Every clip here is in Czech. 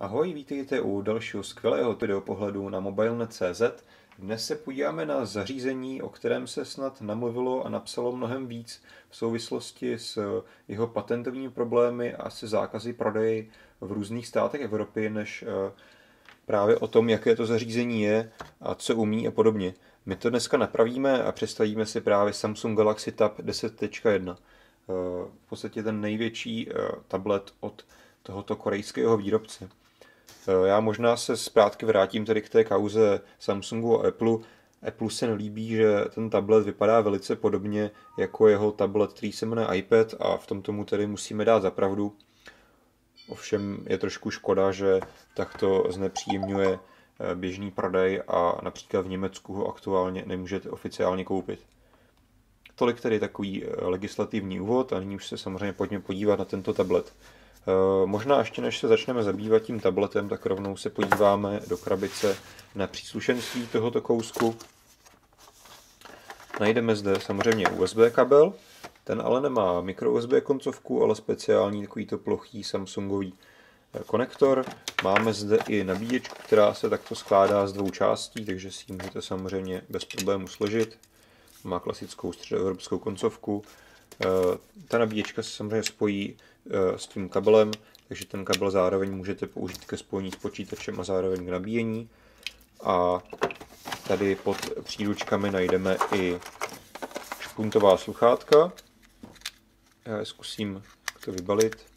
Ahoj, vítejte u dalšího skvělého videopohledu na mobilnet.cz. Dnes se podíváme na zařízení, o kterém se snad namluvilo a napsalo mnohem víc v souvislosti s jeho patentovými problémy a se zákazy prodeji v různých státech Evropy, než eh, právě o tom, jaké to zařízení je a co umí a podobně. My to dneska napravíme a představíme si právě Samsung Galaxy Tab 10.1. Eh, v podstatě ten největší eh, tablet od tohoto korejského výrobce. Eh, já možná se zpátky vrátím tedy k té kauze Samsungu a Apple. Apple se nelíbí, že ten tablet vypadá velice podobně jako jeho tablet, který se jmenuje iPad a v tom tomu tedy musíme dát zapravdu. Ovšem je trošku škoda, že takto znepříjemňuje eh, běžný prodej a například v Německu ho aktuálně nemůžete oficiálně koupit. Tolik tedy takový eh, legislativní úvod a nyní už se samozřejmě pojďme podívat na tento tablet. Eh, možná ještě než se začneme zabývat tím tabletem, tak rovnou se podíváme do krabice na příslušenství tohoto kousku. Najdeme zde samozřejmě USB kabel, ten ale nemá micro USB koncovku, ale speciální takovýto plochý Samsungový eh, konektor. Máme zde i nabíječku, která se takto skládá z dvou částí, takže si ji můžete samozřejmě bez problému složit. Má klasickou středoevropskou koncovku. Eh, ta nabíječka se samozřejmě spojí s tím kabelem, takže ten kabel zároveň můžete použít ke spojení s počítačem a zároveň k nabíjení. A tady pod příručkami najdeme i špuntová sluchátka. Já je zkusím to vybalit.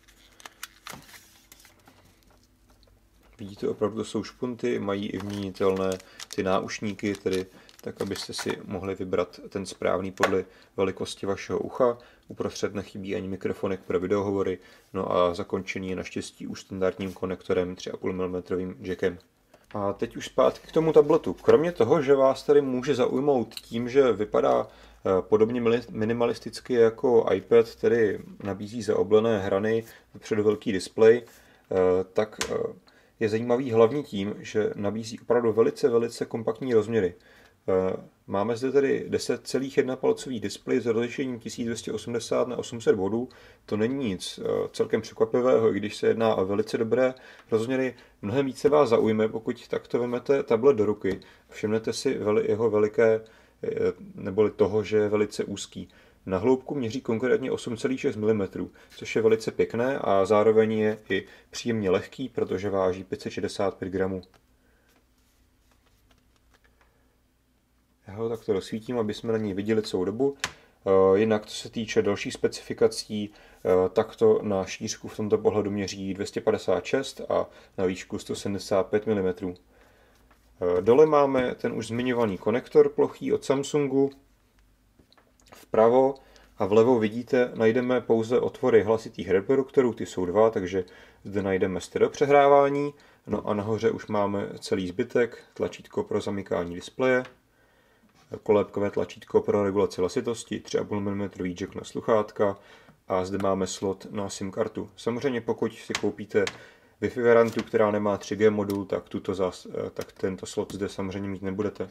Vidíte, opravdu to jsou špunty, mají i vměnitelné ty náušníky, tedy tak abyste si mohli vybrat ten správný podle velikosti vašeho ucha. Uprostřed nechybí ani mikrofonek pro videohovory, no a zakončení je naštěstí už standardním konektorem 3,5 mm jackem. A teď už zpátky k tomu tabletu. Kromě toho, že vás tady může zaujmout tím, že vypadá eh, podobně minimalisticky jako iPad, tedy nabízí zaoblené hrany, vepředu velký displej, eh, tak eh, je zajímavý hlavně tím, že nabízí opravdu velice, velice kompaktní rozměry. Eh, máme zde tedy 10,1 palcový displej s rozlišením 1280 na 800 bodů. To není nic eh, celkem překvapivého, i když se jedná o velice dobré rozměry. Mnohem více vás zaujme, pokud takto vezmete tablet do ruky. Všimnete si jeho veliké, eh, neboli toho, že je velice úzký. Na hloubku měří konkrétně 8,6 mm, což je velice pěkné a zároveň je i příjemně lehký, protože váží 565 gramů. Já ho takto rozsvítím, aby jsme na něj viděli celou dobu. Eh, jinak, co se týče dalších specifikací, eh, tak to na šířku v tomto pohledu měří 256 a na výšku 175 mm. Dole máme ten už zmiňovaný konektor plochý od Samsungu. Vpravo a vlevo vidíte, najdeme pouze otvory hlasitých reproduktorů, ty jsou dva, takže zde najdeme stereo přehrávání. No a nahoře už máme celý zbytek, tlačítko pro zamykání displeje, kolébkové tlačítko pro regulaci hlasitosti, 3,5 mm jack na sluchátka a zde máme slot na SIM kartu. Samozřejmě pokud si koupíte Wi-Fi variantu, která nemá 3G modul, tak, tuto zas, eh, tak tento slot zde samozřejmě mít nebudete.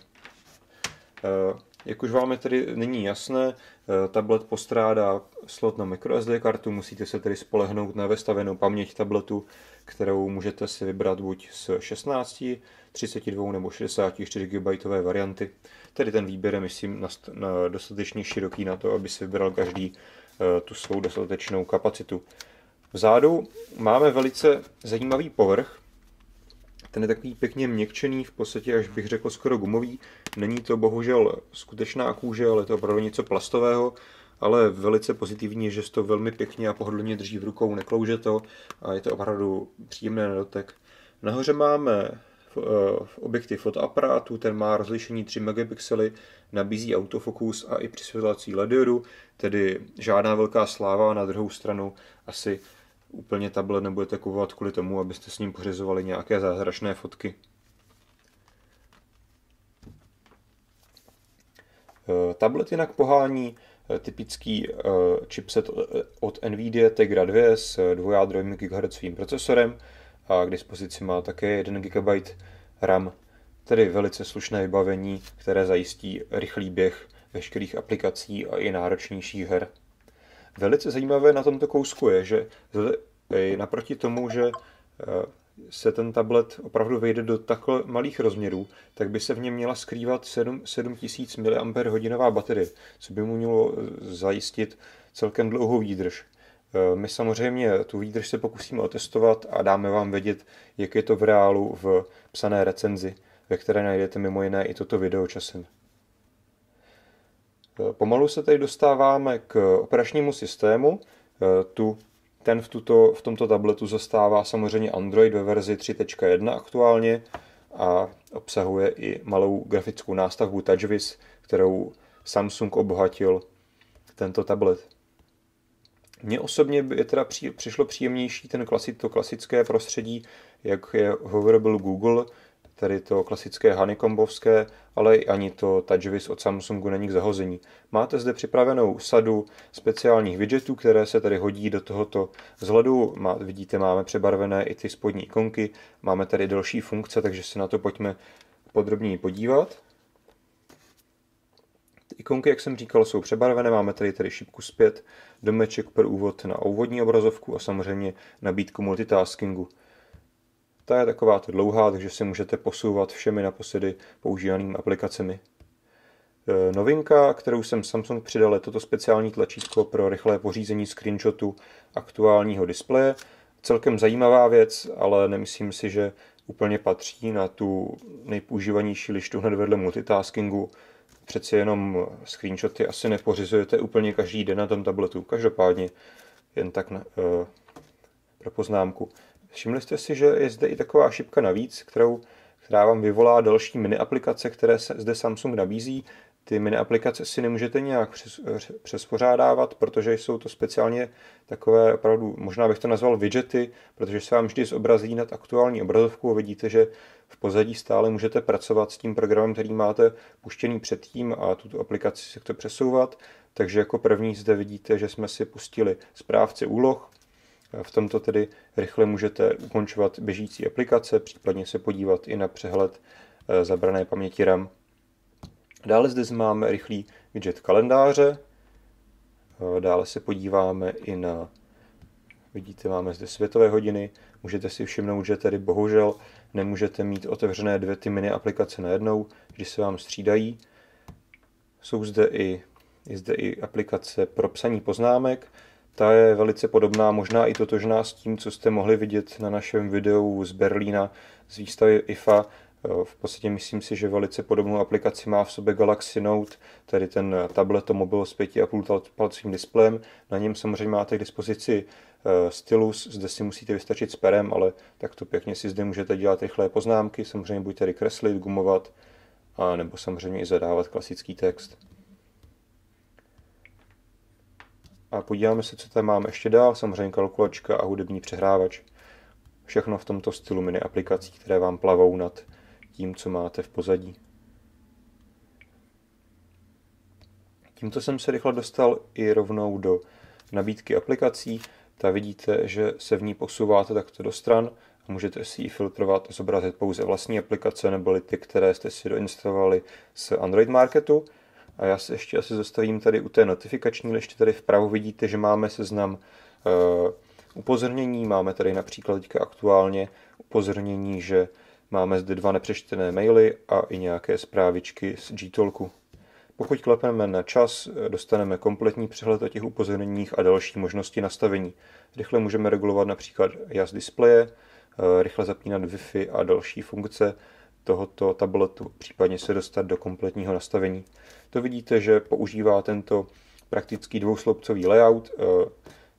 Jak už vám je tedy není jasné, eh, tablet postrádá slot na microSD kartu, musíte se tedy spolehnout na vestavenou paměť tabletu, kterou můžete si vybrat buď z 16, 32 nebo 64 GB varianty. Tedy ten výběr je, myslím, dostatečně široký na to, aby si vybral každý eh, tu svou dostatečnou kapacitu. Vzadu máme velice zajímavý povrch, ten je takový pěkně měkčený, v podstatě až bych řekl skoro gumový. Není to bohužel skutečná kůže, ale je to opravdu něco plastového, ale velice pozitivní, že se to velmi pěkně a pohodlně drží v rukou, neklouže to a je to opravdu příjemné na dotek. Nahoře máme v objektiv fotoaparátu, ten má rozlišení 3 megapixely, nabízí autofokus a i přisvětlací lediodu, tedy žádná velká sláva, na druhou stranu asi úplně tablet nebudete kupovat kvůli tomu, abyste s ním pořizovali nějaké zázračné fotky. Tablet jinak pohání eh, typický eh, chipset od NVIDIA Tegra 2 s dvojádrovým GHz procesorem a k dispozici má také 1 GB RAM, tedy velice slušné vybavení, které zajistí rychlý běh veškerých aplikací a i náročnějších her. Velice zajímavé na tomto kousku je, že naproti tomu, že eh, se ten tablet opravdu vejde do takhle malých rozměrů, tak by se v něm měla skrývat 7, 7000 mAh baterie, co by mu mělo zajistit celkem dlouhou výdrž. Eh, my samozřejmě tu výdrž se pokusíme otestovat a dáme vám vědět, jak je to v reálu v psané recenzi, ve které najdete mimo jiné i toto video časem. Eh, pomalu se tady dostáváme k operačnímu systému. Eh, tu, ten v, tuto, v tomto tabletu zastává samozřejmě Android ve verzi 3.1 aktuálně a obsahuje i malou grafickou nástavbu TouchWiz, kterou Samsung obohatil tento tablet. Mně osobně by teda při, přišlo příjemnější ten klasi, to klasické prostředí, jak je hovoril Google, tedy to klasické honeycombovské, ale ani to TouchWiz od Samsungu není k zahození. Máte zde připravenou sadu speciálních widgetů, které se tady hodí do tohoto vzhledu. Má, vidíte, máme přebarvené i ty spodní ikonky, máme tady další funkce, takže se na to pojďme podrobněji podívat. Ty ikonky, jak jsem říkal, jsou přebarvené, máme tady tady šipku zpět, domeček pro úvod na úvodní obrazovku a samozřejmě nabídku multitaskingu. Ta je taková dlouhá, takže si můžete posouvat všemi naposledy používanými aplikacemi. E, novinka, kterou jsem Samsung přidal, je toto speciální tlačítko pro rychlé pořízení screenshotu aktuálního displeje. Celkem zajímavá věc, ale nemyslím si, že úplně patří na tu nejpoužívanější lištu hned vedle multitaskingu. Přeci jenom screenshoty asi nepořizujete úplně každý den na tom tabletu. Každopádně jen tak na, uh, pro poznámku. Všimli jste si, že je zde i taková šipka navíc, kterou, která vám vyvolá další mini aplikace, které se zde Samsung nabízí. Ty mini aplikace si nemůžete nějak přes, přespořádávat, protože jsou to speciálně takové, opravdu, možná bych to nazval widgety, protože se vám vždy zobrazí nad aktuální obrazovkou a vidíte, že v pozadí stále můžete pracovat s tím programem, který máte puštěný předtím a tuto aplikaci se chce přesouvat. Takže jako první zde vidíte, že jsme si pustili správce úloh, v tomto tedy rychle můžete ukončovat běžící aplikace, případně se podívat i na přehled eh, zabrané paměti RAM. Dále zde máme rychlý widget kalendáře, eh, dále se podíváme i na, vidíte, máme zde světové hodiny, můžete si všimnout, že tedy bohužel nemůžete mít otevřené dvě ty mini aplikace najednou, když se vám střídají. Jsou zde i, je zde i aplikace pro psaní poznámek, ta je velice podobná, možná i totožná s tím, co jste mohli vidět na našem videu z Berlína z výstavy IFA. V podstatě myslím si, že velice podobnou aplikaci má v sobě Galaxy Note, tedy ten tablet to mobil s 5,5 palcovým displejem. Na něm samozřejmě máte k dispozici eh, stylus, zde si musíte vystačit s perem, ale takto pěkně si zde můžete dělat rychlé poznámky, samozřejmě buď tedy kreslit, gumovat, a nebo samozřejmě i zadávat klasický text. A podíváme se, co tam máme ještě dál, samozřejmě kalkulačka a hudební přehrávač. Všechno v tomto stylu mini aplikací, které vám plavou nad tím, co máte v pozadí. Tímto jsem se rychle dostal i rovnou do nabídky aplikací. Ta vidíte, že se v ní posouváte takto do stran a můžete si ji filtrovat a zobrazit pouze vlastní aplikace nebo ty, které jste si doinstalovali z Android Marketu. A já se ještě asi zastavím tady u té notifikační liště. Tady vpravo vidíte, že máme seznam uh, upozornění. Máme tady například teďka aktuálně upozornění, že máme zde dva nepřečtené maily a i nějaké zprávičky z Gtalku. Pokud klepneme na čas, dostaneme kompletní přehled o těch upozorněních a další možnosti nastavení. Rychle můžeme regulovat například jas displeje, eh, rychle zapínat Wi-Fi a další funkce tohoto tabletu, případně se dostat do kompletního nastavení. To vidíte, že používá tento praktický dvousloupcový layout, eh,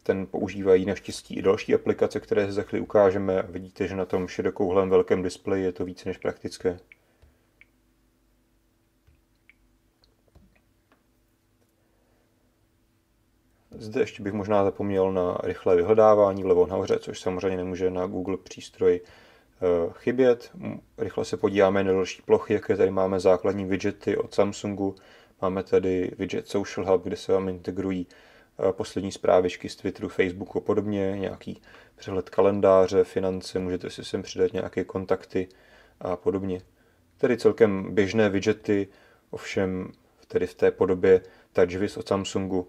ten používají naštěstí i další aplikace, které se za chvíli ukážeme. Vidíte, že na tom širokouhlém velkém displeji je to více než praktické. Zde ještě bych možná zapomněl na rychlé vyhledávání vlevo nahoře, což samozřejmě nemůže na Google přístroj eh, chybět. Rychle se podíváme na další plochy, jaké tady máme základní widgety od Samsungu. Máme tady widget Social Hub, kde se vám integrují eh, poslední zprávičky z Twitteru, Facebooku a podobně, nějaký přehled kalendáře, finance, můžete si sem přidat nějaké kontakty a podobně. Tedy celkem běžné widgety, ovšem tedy v té podobě TouchWiz od Samsungu.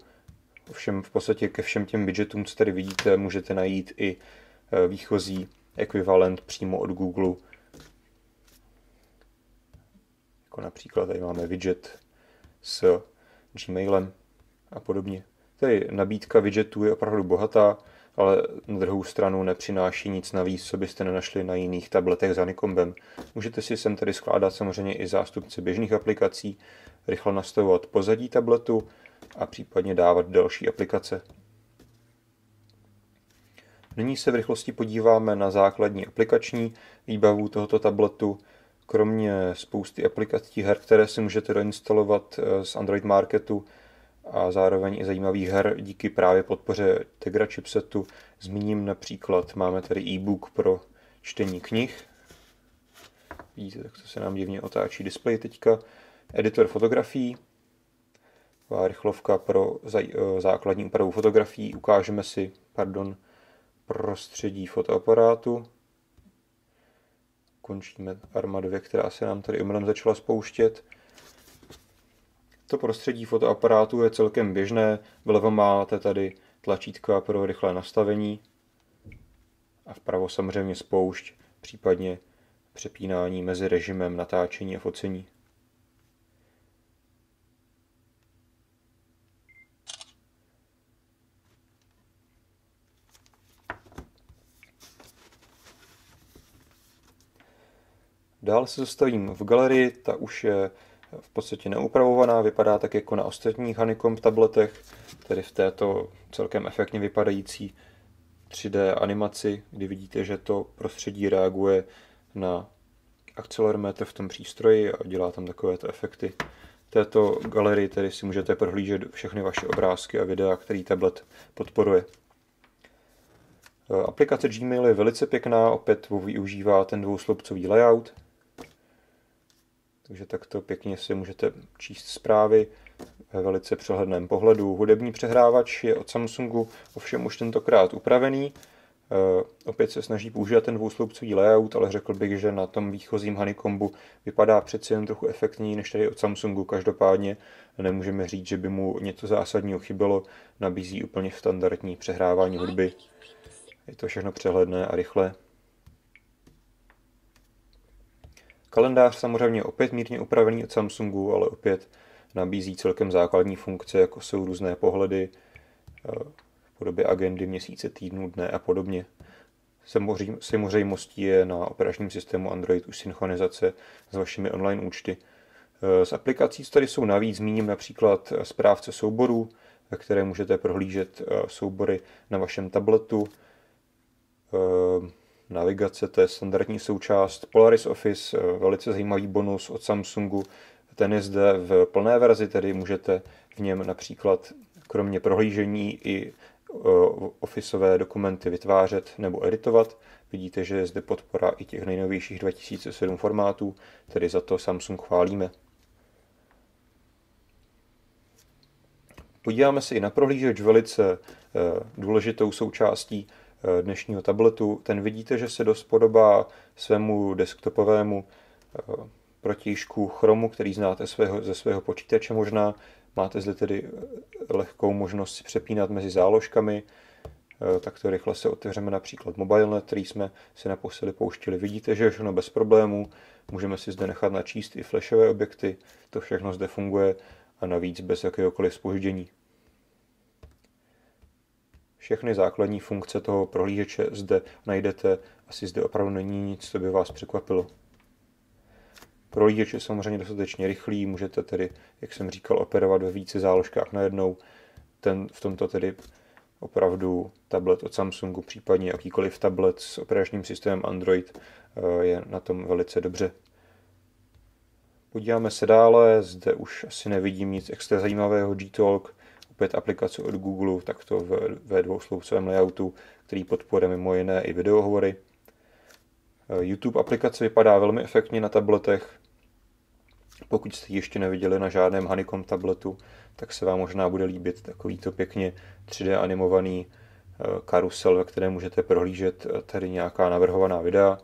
Ovšem v podstatě ke všem těm widgetům, co tady vidíte, můžete najít i eh, výchozí ekvivalent přímo od Google. Jako například tady máme widget s Gmailem a podobně. Tady nabídka widgetů je opravdu bohatá, ale na druhou stranu nepřináší nic navíc, co byste nenašli na jiných tabletech za Nikombem. Můžete si sem tedy skládat samozřejmě i zástupce běžných aplikací, rychle nastavovat pozadí tabletu a případně dávat další aplikace. Nyní se v rychlosti podíváme na základní aplikační výbavu tohoto tabletu. Kromě spousty aplikací her, které si můžete doinstalovat eh, z Android Marketu a zároveň i zajímavých her díky právě podpoře Tegra chipsetu, zmíním například, máme tady e-book pro čtení knih. Vidíte, tak to se nám divně otáčí displej teďka. Editor fotografií, rychlovka pro eh, základní úpravu fotografií. Ukážeme si, pardon, prostředí fotoaparátu. Končíme Arma 2, která se nám tady omylem začala spouštět. To prostředí fotoaparátu je celkem běžné. Vlevo máte tady tlačítka pro rychlé nastavení a vpravo samozřejmě spoušť, případně přepínání mezi režimem natáčení a focení. Dál se zastavím v galerii, ta už je v podstatě neupravovaná, vypadá tak jako na ostatních Honeycomb tabletech, tedy v této celkem efektně vypadající 3D animaci, kdy vidíte, že to prostředí reaguje na akcelerometr v tom přístroji a dělá tam takovéto efekty. V této galerii tedy si můžete prohlížet všechny vaše obrázky a videa, který tablet podporuje. Aplikace Gmail je velice pěkná, opět využívá ten dvousloupcový layout, takže takto pěkně si můžete číst zprávy ve velice přehledném pohledu. Hudební přehrávač je od Samsungu ovšem už tentokrát upravený. E, opět se snaží používat ten dvousloupcový layout, ale řekl bych, že na tom výchozím Honeycombu vypadá přeci jen trochu efektněji než tady od Samsungu. Každopádně nemůžeme říct, že by mu něco zásadního chybělo. Nabízí úplně standardní přehrávání hudby. Je to všechno přehledné a rychlé. Kalendář samozřejmě opět mírně upravený od Samsungu, ale opět nabízí celkem základní funkce, jako jsou různé pohledy eh, v podobě agendy, měsíce, týdnu, dne a podobně. Samozřejmostí je na operačním systému Android už synchronizace s vašimi online účty. Eh, z aplikací tady jsou navíc, zmíním například správce souborů, ve které můžete prohlížet eh, soubory na vašem tabletu, navigace, to je standardní součást. Polaris Office, eh, velice zajímavý bonus od Samsungu. Ten je zde v plné verzi, tedy můžete v něm například kromě prohlížení i eh, ofisové dokumenty vytvářet nebo editovat. Vidíte, že je zde podpora i těch nejnovějších 2007 formátů, tedy za to Samsung chválíme. Podíváme se i na prohlížeč velice eh, důležitou součástí dnešního tabletu. Ten vidíte, že se dost podobá svému desktopovému eh, protižku Chromu, který znáte svého, ze svého počítače možná. Máte zde tedy eh, lehkou možnost si přepínat mezi záložkami, tak to rychle se otevřeme například MobileNet, který jsme si naposledy pouštili. Vidíte, že je všechno bez problémů, můžeme si zde nechat načíst i flashové objekty, to všechno zde funguje a navíc bez jakéhokoliv spoždění. Všechny základní funkce toho prohlížeče zde najdete, asi zde opravdu není nic, co by vás překvapilo. Prohlížeč je samozřejmě dostatečně rychlý, můžete tedy, jak jsem říkal, operovat ve více záložkách najednou. Ten, v tomto tedy opravdu tablet od Samsungu, případně jakýkoliv tablet s operačním systémem Android eh, je na tom velice dobře. Podíváme se dále, zde už asi nevidím nic extra zajímavého. G-Talk opět aplikace od Google, takto ve, ve dvousloupcovém layoutu, který podporuje mimo jiné i videohovory. Eh, YouTube aplikace vypadá velmi efektně na tabletech. Pokud jste ji ještě neviděli na žádném Honeycomb tabletu, tak se vám možná bude líbit takovýto pěkně 3D animovaný eh, karusel, ve kterém můžete prohlížet eh, tady nějaká navrhovaná videa.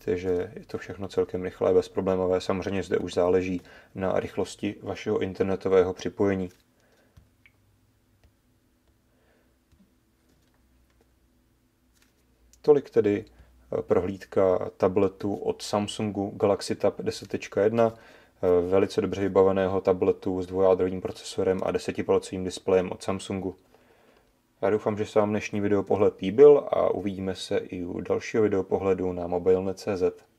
Vidíte, že je to všechno celkem rychlé, bezproblémové. Samozřejmě zde už záleží na rychlosti vašeho internetového připojení. Tolik tedy eh, prohlídka tabletu od Samsungu Galaxy Tab 10.1, eh, velice dobře vybaveného tabletu s dvojádrovým procesorem a desetipalcovým displejem od Samsungu. Já doufám, že se vám dnešní video pohled líbil a uvidíme se i u dalšího videopohledu na mobilnet.cz.